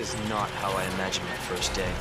is not how I imagined my first day.